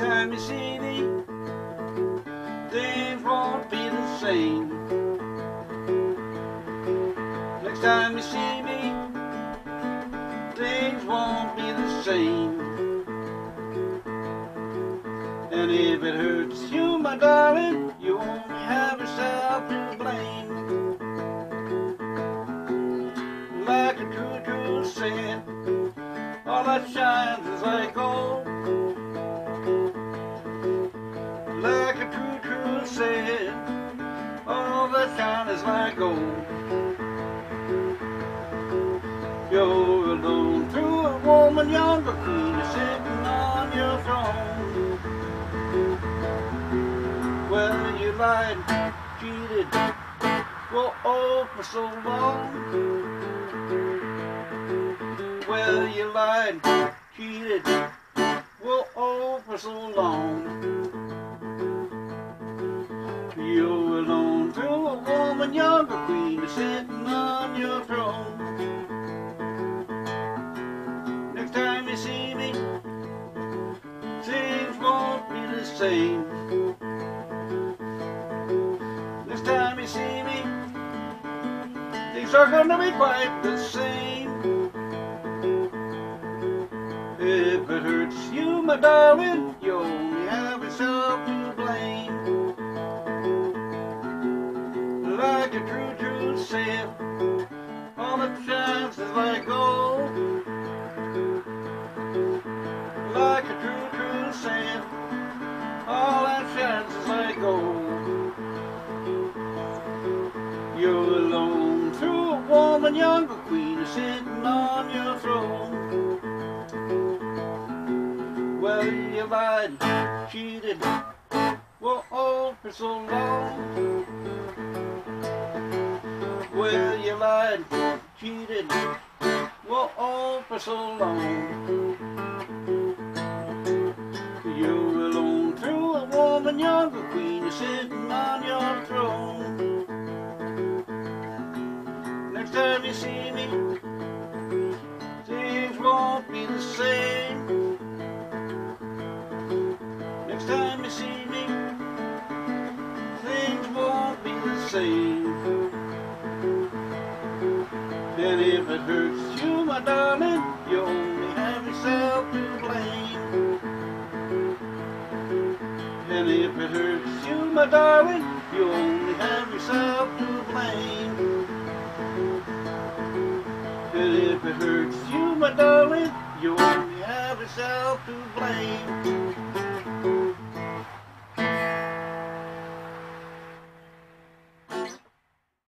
Next time you see me, things won't be the same. Next time you see me, things won't be the same. And if it hurts you, my darling, you only have yourself to blame. Like a true, true said, all that shines is like gold. All is like gold. You're alone through a woman younger is sitting on your throne. Well, you lied, cheated, well, oh, for so long. Well, you lied, cheated, well, oh, for so long. A woman younger queen is sitting on your throne. Next time you see me, things won't be the same. Next time you see me, things are gonna be quite the same. If it hurts you, my darling, you only have yourself true, true all shines is like gold. Like a true, true said, all that shines is like gold. You're alone through a woman, younger queen, is sitting on your throne. Well, you lied, cheated, were all for so long. Cheated, were all for so long. You're alone through a woman, younger queen, is sitting on your throne. Next time you see me, things won't be the same. Next time you see me, things won't be the same. It hurts you, my darling, you only have yourself to blame. And if it hurts you, my darling, you only have yourself to blame. And if it hurts you, my darling, you only have yourself to blame.